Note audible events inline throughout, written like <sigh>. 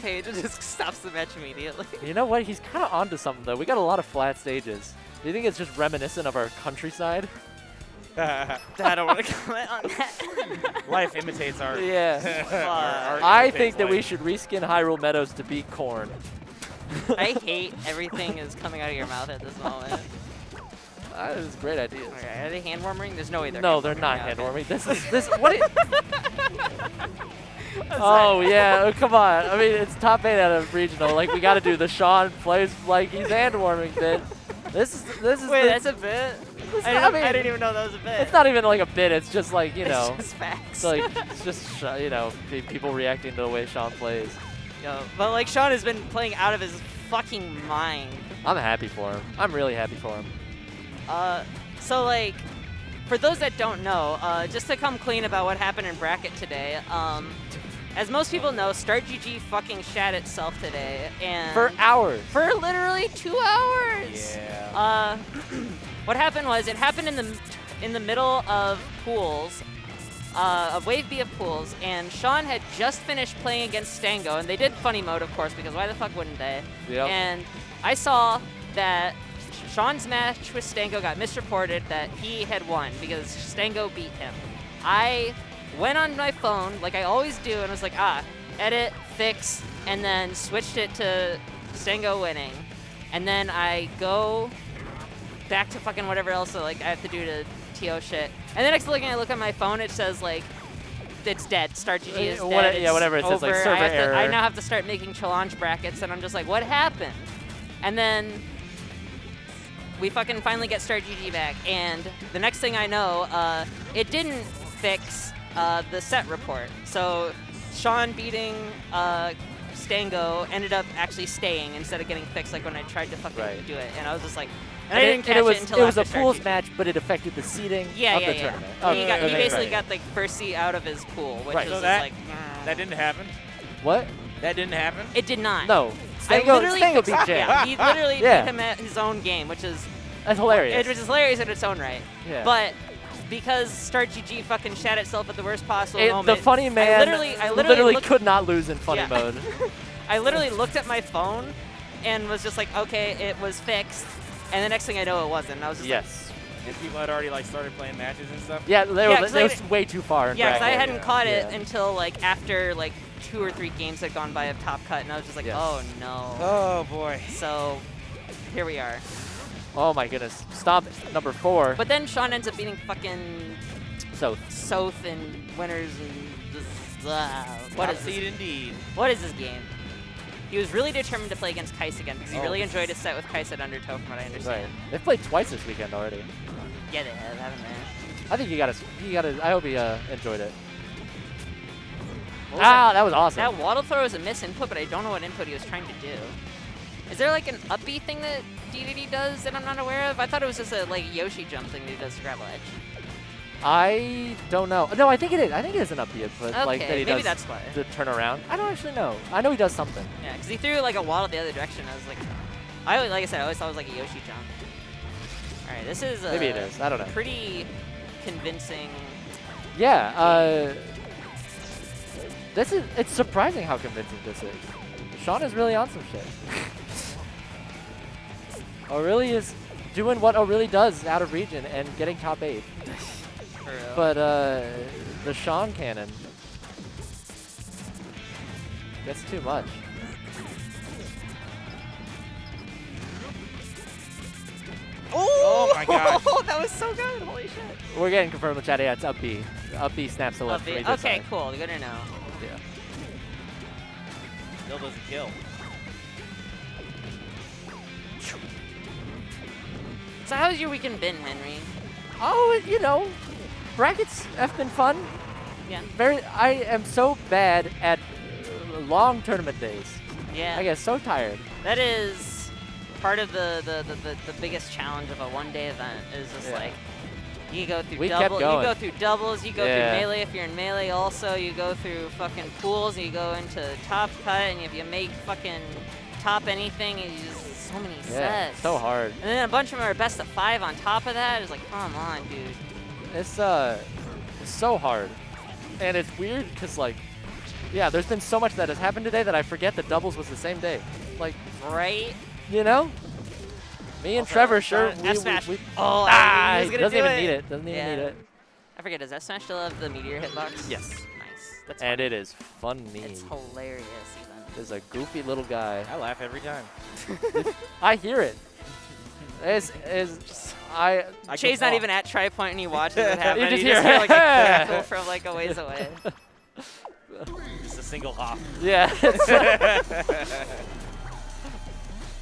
page and <laughs> just stops the match immediately. You know what? He's kind of onto something though. We got a lot of flat stages. Do you think it's just reminiscent of our countryside? <laughs> <laughs> I don't want to comment on that. Life imitates art. Yeah. Our art I think that we should reskin Hyrule Meadows to beat Corn. I hate everything is coming out of your mouth at this moment. That is great ideas. Okay, are they hand warming? There's no way they're No, hand they're not hand okay. warming. This is this. What? Is, <laughs> oh yeah, oh, <laughs> come on. I mean, it's top eight out of regional. Like we got to do the Sean plays like he's hand warming bit. This is this is. Wait, the, that's a bit? I didn't, I I, didn't even know that was a bit. It's not even like a bit. It's just like you know. It's just facts. It's like it's just you know people reacting to the way Sean plays. Yo, but like Sean has been playing out of his fucking mind. I'm happy for him. I'm really happy for him. Uh, so like, for those that don't know, uh, just to come clean about what happened in bracket today, um, as most people know, StartGG fucking shat itself today, and For hours. for literally two hours. Yeah. Uh, <clears throat> what happened was it happened in the in the middle of pools, uh, of Wave B of pools, and Sean had just finished playing against Stango, and they did funny mode, of course, because why the fuck wouldn't they? Yep. And I saw that Sean's match with Stango got misreported that he had won because Stango beat him. I went on my phone like I always do and was like, ah, edit, fix, and then switched it to Stango winning. And then I go back to fucking whatever else like I have to do to TO shit. And the next thing I look at my phone, it says like it's dead. Start GG is Uh, dead. what- yeah, whatever it says, like, server I, have to, I now have to start making challenge brackets, and I'm just like, what happened? And then we fucking finally get Start GG back, and the next thing I know, uh, it didn't fix uh, the set report. So Sean beating uh, Stango ended up actually staying instead of getting fixed like when I tried to fucking Right. do it, and I was just like, and, And I it- didn't catch it was until it was a after Start pools GG. match, but it affected the seeding Yeah, of yeah, the yeah. tournament. he, Of got, he basically bracket. got the first seat out of his pool, which Right. was So that- like, That didn't happen. What? That didn't happen. it did not. No. I Stango, literally Stango beat Jam. Yeah, he literally Yeah. beat him at his own game, which is That's hilarious. it was hilarious in its own right. Yeah. But because Start GG fucking shat itself at the worst possible It- the funny man I literally, I literally, looked, could not lose in funny Yeah. mode. <laughs> I literally looked at my phone and was just like, okay, it was fixed. And the next thing I know, it wasn't. I was just yes. And people had already like started playing matches and stuff. Yeah, they Yeah, were 'cause they I- was way too far in yeah, because I hadn't yeah. caught it Yeah. until like after like two or three games had gone by of Top Cut, and I was just like, Yes. oh no. Oh boy. So here we are. Oh my goodness. Stop number four. But then Sean ends up beating fucking so South and winners and just, uh, what Top is seed this? indeed. What is this game? He was really determined to play against Kais again because he Oh. really enjoyed his set with Kais at Undertow, from what I right. understand. They've played twice this weekend already. Yeah, they have, haven't they? I think you gotta you gotta I hope he uh, enjoyed it. Was Ah, that was awesome. That waddle throw was a miss input, but I don't know what input he was trying to do. Is there like an up B thing that DDD does that I'm not aware of? I thought it was just a like Yoshi jump thing that he does to grab ledge. I don't know. No, I think it is. I think it is an up B input. Okay, like that he maybe does that's why. the turnaround. I don't actually know. I know he does something. Yeah, because he threw like a waddle the other direction. I was like, I always, like I said, I always thought it was like a Yoshi jump. All right, this is Maybe it is. I don't know. pretty convincing. Yeah. Uh, this is. It's surprising how convincing this is. Sean is really on some shit. <laughs> Orly is doing what Orly does out of region and getting top eight. But uh, the Sean cannon gets too much. Oh my <laughs> gosh. that was so good! Holy shit! We're getting confirmed in the chat. Yeah, it's up B. Up B snaps the left. Love it. from either Okay, side. cool. Good to know. Yeah. Still doesn't kill. So how's your weekend been, Henry? Oh, you know, brackets have been fun. Yeah. Very. I am so bad at long tournament days. Yeah. I get so tired. That is part of the the, the, the, the biggest challenge of a one day event is just Yeah. like you go through We kept double you go through doubles, you go Yeah. through melee if you're in melee also, you go through fucking pools, you go into top cut and if you make fucking top anything so many Yeah. sets. So hard. And then a bunch of them are best of five on top of that. It's like, come on, dude. It's uh, it's so hard, and it's weird because like, Yeah, there's been so much that has happened today that I forget that doubles was the same day. Like, Right? you know? Me and Also, Trevor, sure. We- smash. we- we- Oh, ah, he doesn't do even it. need it. Doesn't even Yeah. need it. I forget. Does F Smash still have the meteor hitbox? Yes. Nice. That's And funny. it is funny. It's hilarious even. There's a goofy little guy. I laugh every time. <laughs> I hear it. It's, it's, I, I Shay's not even at Tri Point and he watches <laughs> it happen. You just he just hear hear like a it. <laughs> cackle from like a ways away. Just a single hop. yeah. it's-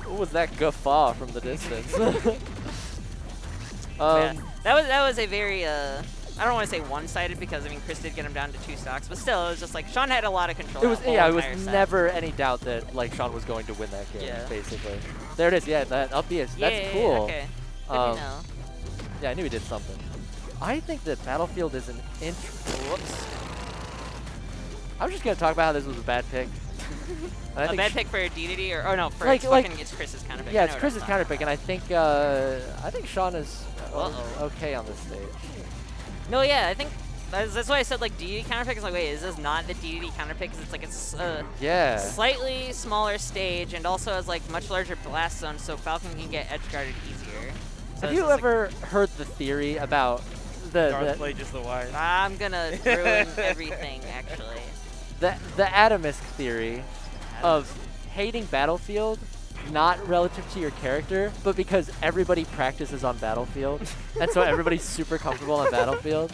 what was that guffaw from the distance? Um, That was that was a very uh I don't want to say one-sided because I mean Chris did get him down to two stocks, but still it was just like Sean had a lot of control. it was, yeah, it was set. never any doubt that like Sean was going to win that game, Yeah. basically. There it is, yeah, that up B is, Yeah, that's yeah, cool. Okay. Um, know. Yeah, I knew he did something. I think that Battlefield is an int. Whoops. I was just gonna talk about how this was a bad pick. <laughs> A bad pick for DDD or oh no, for Like- it's like- fucking it's Chris's counter pick. Yeah, it's Chris's counter pick, and I think uh, I think Sean is uh, Uh-oh. okay on this stage. About. No, yeah, I think that's, that's why I said like DDD counter pick is like wait, is this not the DDD counter pick? 'Cause it's like it's a uh, Yeah. slightly smaller stage and also has like much larger blast zone, so Falcon can get edge guarded easier. So Have you just, like, ever heard the theory about the Darth the, played just the wires. I'm gonna <laughs> ruin everything actually. the the Atomisk theory of hating Battlefield not relative to your character, but because everybody practices on Battlefield, and so everybody's super comfortable on Battlefield.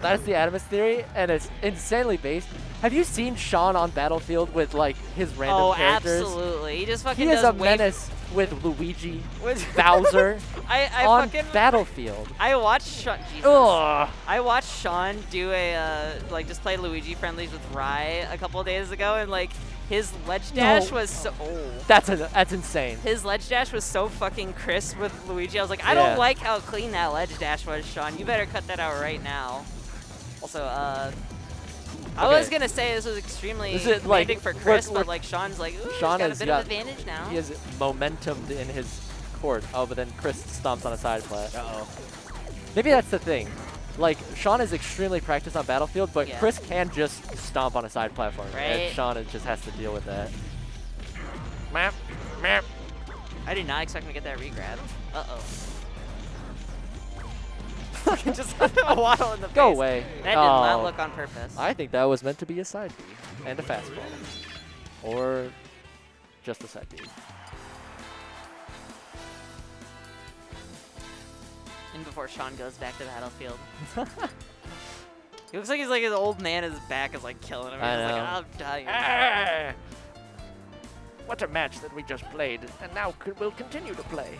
That's the Atomisk theory, and it's insanely based. Have you seen Sean on Battlefield with like his random oh, characters? absolutely. He just fucking He is a menace with Luigi, with- <laughs> Bowser I, I on fucking Battlefield. I watched Sean. Ugh. I watched Sean do a uh, like just play Luigi friendlies with Rye a couple days ago, and like his ledge dash No. was so. Oh. That's a, that's insane. His ledge dash was so fucking crisp with Luigi. I was like, I Yeah. don't like how clean that ledge dash was, Sean. You better cut that out right now. Also, uh, I was gonna say this was extremely This is, like, commanding for what- Chris, what- but like Sean's like, ooh, Sean he's got a bit got- of advantage now. He has momentum in his court. Oh, but then Chris stomps on a side flat. Uh-oh. Maybe that's the thing. Like, Sean is extremely practiced on Battlefield, but Yeah. Chris can just stomp on a side platform. Right. And Sean is- just has to deal with that. Map, map. I did not expect him to get that regrab. Uh <laughs> just <laughs> a waddle in the Go face. away. That did not Oh. look on purpose. I think that was meant to be a side B and a fastball. Or just a side B. And before Sean goes back to the Battlefield. <laughs> he looks like he's like his old man. His back is like killing him. He's I like, know. I'm dying. Ah, what a match that we just played, and now c- we'll continue to play.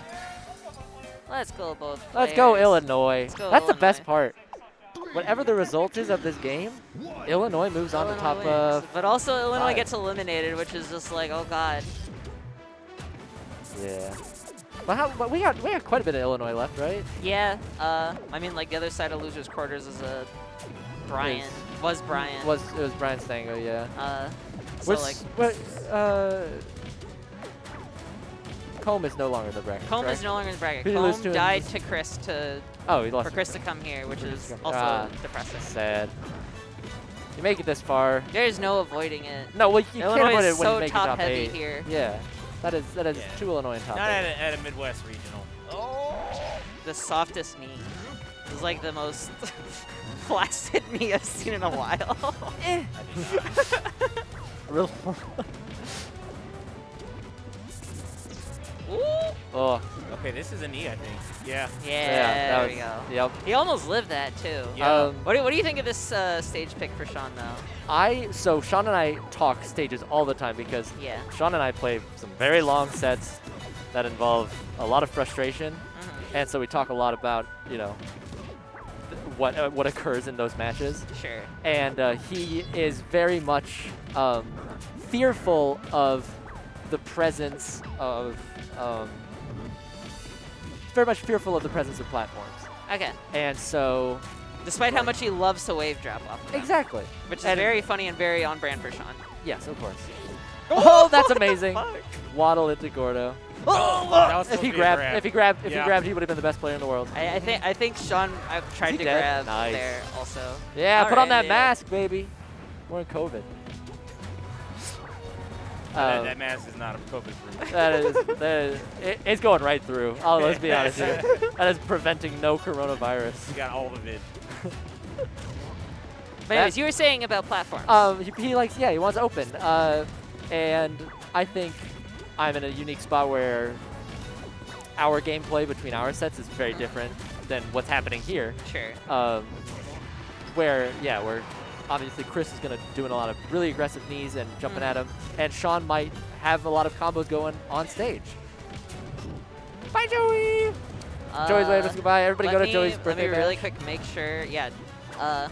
Let's go both. Let's go. Illinois. Let's go That's the best part. Whatever the result is of this game, Illinois moves on to top wins. of. but also Illinois five. gets eliminated, which is just like, oh god. Yeah. But how? But we got we got quite a bit of Illinois left, right? Yeah. Uh, I mean, like the other side of losers quarters is a Brian. Was Brian. Was it was Brian Stango? Yeah. Uh, so What's- like, what? Uh. Comb is no longer in the bracket. Comb correct? is no longer in the bracket. Who did he lose Comb to died to Chris to Oh, he lost. for Chris to come here, which is also Ah. depressing. Sad. You make it this far. There's no avoiding it. No, well, you Illinois can't avoid it when so you make top it top heavy eight. here. Yeah. That is that is Yeah. two Illinois in top Not eight. at a, at a Midwest regional. Oh, The softest knee. This is like the most <laughs> flaccid knee I've seen in a while. <laughs> Eh. <laughs> Ooh. oh. Okay, this is a knee, I think. Yeah. Yeah, that there was, we go. Yep. He almost lived that too. Yeah. Um, What do, what do you think of this uh, stage pick for Sean though? I so Sean and I talk stages all the time because Yeah. Sean and I play some very long sets that involve a lot of frustration, Mhm. and so we talk a lot about you know what uh, what occurs in those matches. Sure. and uh, he is very much um, fearful of the presence of um, very much fearful of the presence of platforms Okay. and so Despite how much he loves to wave drop off. of them, exactly Which is And- very funny and very on brand for Sean. yes of course <laughs> oh that's amazing Fuck. waddle into gordo Oh, if he to be a grabbed grab. if he grabbed if Yeah. he grabbed he would have been the best player in the world I, I think I think Sean I tried to dead? grab Nice. there also. yeah put on that yeah. mask baby we're in covid that, Um, that mask is not a COVID proof. <laughs> that is, that is it, it's going right through. Oh, let's be honest here. <laughs> That is preventing no coronavirus. You got all of it. But <laughs> anyways, you were saying about platforms. Um, he, he likes, yeah, he wants open. Uh, and I think I'm in a unique spot where our gameplay between our sets is very different than what's happening here. sure. Um, where, yeah, where obviously Chris is going to doing a lot of really aggressive knees and jumping Mhm. at him, and Sean might have a lot of combos going on stage. Bye, Joey! Joey's waving us goodbye. Everybody go to me, Joey's Let birthday me really quick make sure. Yeah. Uh.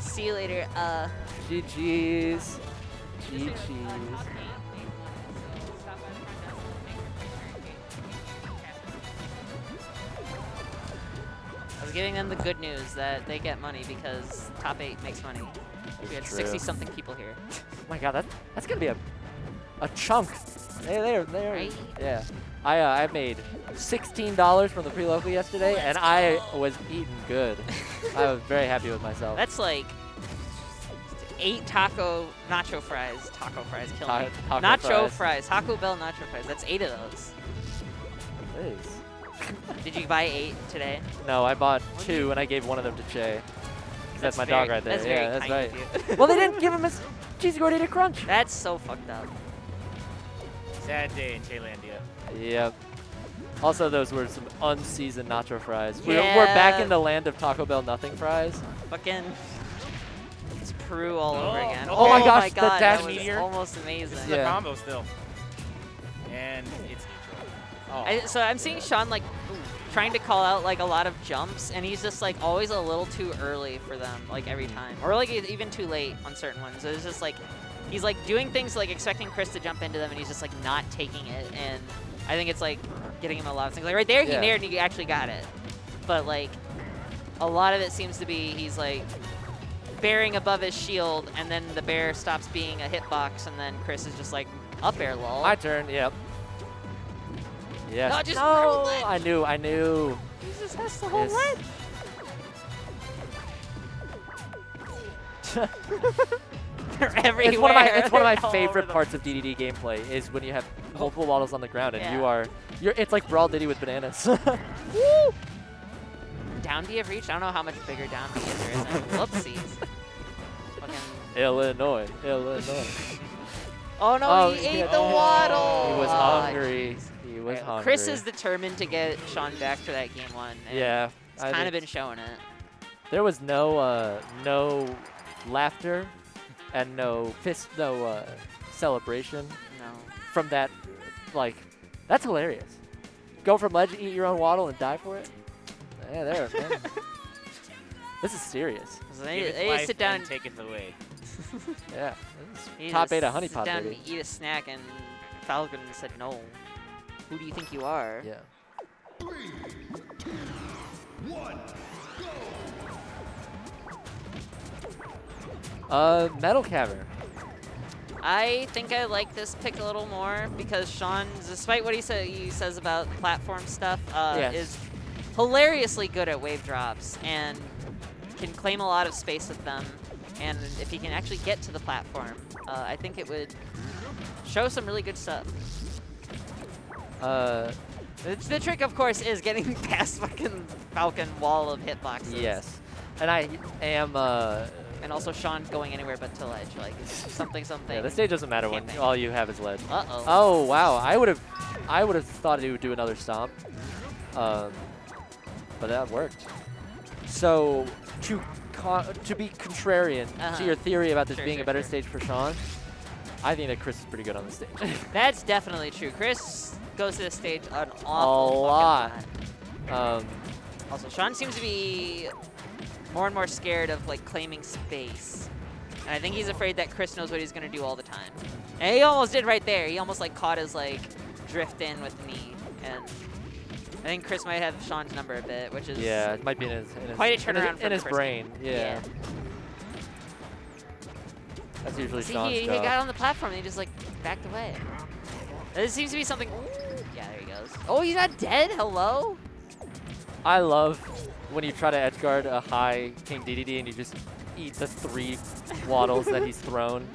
See you later. Uh. GG's. GG's. <laughs> giving them the good news that they get money because top eight makes money. We had True. 60 something people here. Oh my god, that, that's gonna be a, a chunk. There, there, there. Right? Yeah. I uh, I made $16 from the pre-local yesterday, and I was eating good. <laughs> I was very happy with myself. That's like eight taco nacho fries. Taco fries kill Ta- me. taco nacho fries. fries. Taco Bell nacho fries. That's eight of those. Jeez. Did you buy eight today? No, I bought two, and I gave one of them to Jay. That's, my very- dog right there. That's yeah, very that's kind right. of you. <laughs> well, they didn't give him his cheesy gordita crunch. That's so fucked up. Sad day in Chelandia. Yep. Also, those were some unseasoned nacho fries. We're, we're back in the land of Taco Bell nothing fries. Fucking. It's Peru all over Oh, again. okay. Oh my oh gosh, the god, dash that was meteor. almost This is Yeah. a combo still. And it's neutral. Oh. I, so I'm seeing Sean like trying to call out like a lot of jumps, and he's just like always a little too early for them, like every mm-hmm. time, or like even too late on certain ones. So it's just like he's like doing things like expecting Chris to jump into them, and he's just like not taking it. And I think it's like getting him a lot of things. Like right there, he Yeah. naired and he actually got it, but like a lot of it seems to be he's like bearing above his shield, and then the bear stops being a hitbox, and then Chris is just like up air lol. My turn, yep. Yes. No, just roll it. I knew, I knew. he just has to hold Yes. it. <laughs> They're everywhere. It's one of my <laughs> it's one of my favorite parts of DDD gameplay is when you have <laughs> multiple models on the ground and you are you're it's like Brawl Diddy with bananas. Down B of reach. I don't know how much bigger down B is there isn't. Whoopsies. Illinois, Illinois. Oh no, Oh, he he ate the waddle. He was Ah, hungry. jeez. He was hungry. Chris is determined to get Sean back for that game one. and Yeah. He's I kind of been showing it. There was no uh, no laughter and no fist no uh, celebration No. from that like that's hilarious. Go from ledge, eat your own waddle, and die for it. Yeah, there, man. <laughs> this is serious. So they, Give they life sit down. and take it away. <laughs> Yeah, this is top just eight of honey sit pot, down baby. and eat a snack, and Falcon said no. Who do you think you are? Yeah. Uh, Metal Cavern. I think I like this pick a little more because Sean, despite what he said, he says about platform stuff, uh, Yes. is hilariously good at wave drops and can claim a lot of space with them. And if he can actually get to the platform, uh, I think it would show some really good stuff. Uh, The, the trick, of course, is getting <laughs> past fucking Falcon wall of hitboxes. yes. And I am, uh, And also Sean going anywhere but to ledge, like something, something. yeah, this stage doesn't matter when all you have is ledge. Uh-oh. Oh, wow. I would have, I would have thought he would do another stomp. Um, but that worked. So, to to be contrarian Uh-huh. to your theory about this Sure, being sure, a better sure. stage for Sean, I think that Chris is pretty good on the stage. <laughs> That's definitely true. Chris goes to the stage an a awful fucking lot. Um, Also, Sean seems to be more and more scared of like claiming space. And I think he's afraid that Chris knows what he's gonna do all the time. And he almost did right there. He almost like caught his like drift in with me. And I think Chris might have Sean's number a bit, which is yeah, it might be in his, in his, Quite a in his- turnaround in his brain. Yeah. Yeah. That's usually See, Sean's he, he got on the platform and he just like backed away. This seems to be something. Yeah, there he goes. Oh, he's not dead. Hello. I love when you try to edge guard a high King DDD and you just eat the three <laughs> waddles that he's thrown.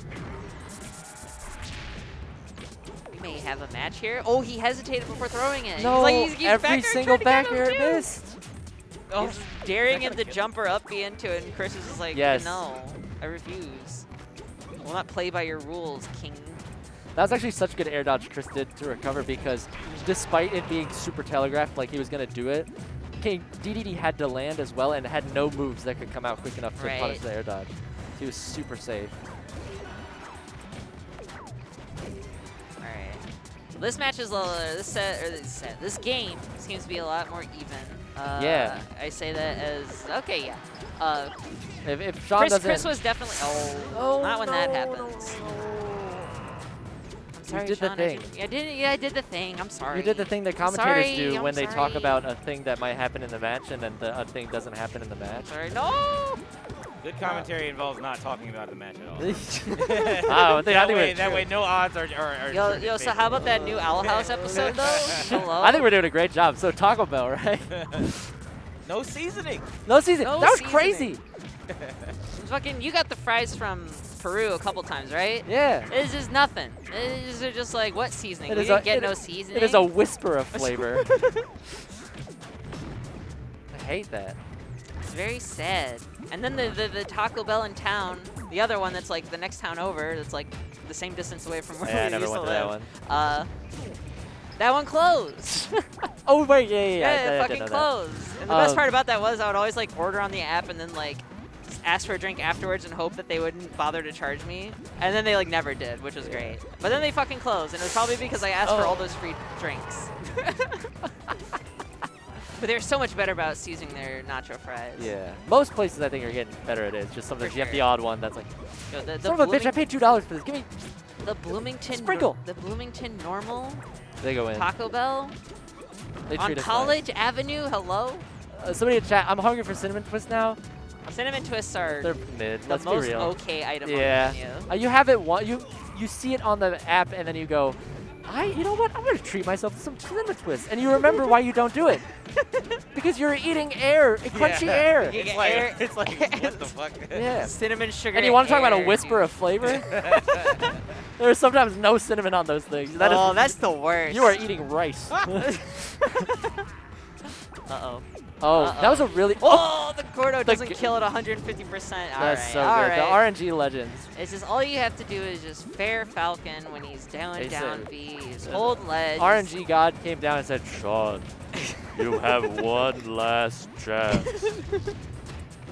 We may have a match here? Oh, he hesitated before throwing it. No, he's like, he's, he's every back single back air missed. Oh, He's daring to gonna jumper up B into it, and Chris is just like, Yes. no, I refuse. Will not play by your rules, king. That was actually such good air dodge Chris did to recover because despite it being super telegraphed like he was going to do it, King DDD had to land as well and had no moves that could come out quick enough to Right. punish the air dodge. He was super safe. Alright. This match is a little, this set, or this set, this game seems to be a lot more even. Uh, Yeah. I say that as, okay, yeah. Uh, If, if Sean Chris, doesn't... Chris was definitely, oh, not when that happens. I'm sorry, did the Sean, thing. I did, I did, yeah, I did the thing. I'm sorry. You did the thing that commentators Sorry, do I'm when they talk about a thing that might happen in the match and then the a thing doesn't happen in the match. Sorry, no! Good commentary involves not talking about the match at all. <laughs> oh, I that, I think way, that way, no odds are. are, are Yo, yo, so how about that new Owl House episode, though? <laughs> Hello? I think we're doing a great job. So Taco Bell, right? <laughs> no seasoning. no seasoning. No that was seasoning. crazy. Fucking, you got the fries from Peru a couple times, right? Yeah. It's just nothing. It's just, just like, what seasoning? It we didn't a- get it no is- seasoning. It is a whisper of flavor. I hate that. It's very sad. And then the, the, the Taco Bell in town, the other one that's like the next town over, that's like the same distance away from where Yeah, I we never used went to to that live. one. Uh, that one closed. <laughs> Oh wait, yeah, yeah, yeah. Yeah, I it did fucking know that. closed. And the best Um, part about that was I would always like order on the app and then like ask for a drink afterwards and hope that they wouldn't bother to charge me. And then they like never did, which was great. But then they fucking closed, and it was probably because I asked for Oh. all those free drinks. <laughs> but they're so much better about seasoning their nacho fries. Yeah. Most places I think are getting better at it. It's just sometimes For you have the odd one that's like, Yo, the, the son of a bitch, I paid two dollars for this. Give me. The Bloomington Sprinkle. The Bloomington normal They go in. Taco Bell They on us nice. College Avenue. Hello. Uh, somebody in chat. I'm hungry for cinnamon twist now. Cinnamon twists are They're mid. the Let's most be real. okay item Yeah. on the menu. Uh, you have it one. You you see it on the app and then you go, I. You know what? I'm gonna treat myself to some cinnamon twist. And you remember why you don't do it. <laughs> because you're eating air, crunchy Yeah. air. You It's like, air- it's like, what the <laughs> fuck? Yeah. Cinnamon sugar. And you want to talk about a whisper of flavor? <laughs> There's sometimes no cinnamon on those things. That is, oh, that's the worst. you are eating rice. Uh-oh. oh, that was a Uh-oh. really. Oh, the Gordo The doesn't g- kill at 150%. That's right, so all good. right. The RNG legends. It's just all you have to do is just fair Falcon when he's down, They down said- B. Just uh, hold ledge. RNG God came down and said, Sean, <laughs> you have one last chance. <laughs>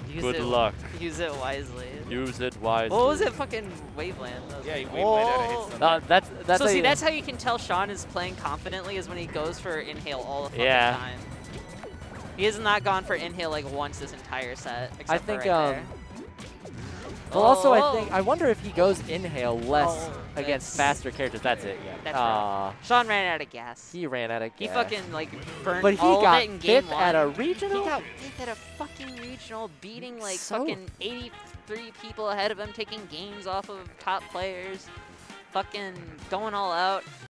Use Good it, luck. Use it wisely. Use it wisely. What was it? Fucking Waveland. That Yeah, like, he Waveland out of oh. Uh, that's that's so see, you- that's how you can tell Sean is playing confidently is when he goes for inhale all the fucking Yeah. time. He has not gone for inhale like once this entire set. Except I think right um. Well, also I Oh. think I wonder if he goes inhale less Oh, against faster characters. That's it. Yeah. That's Aw, Sean ran out of gas. he ran out of gas. He fucking like burned But he all got of it in game fifth one. at a regional. He got fifth at a fucking regional, beating like So- fucking 83 people ahead of him, taking games off of top players, fucking going all out.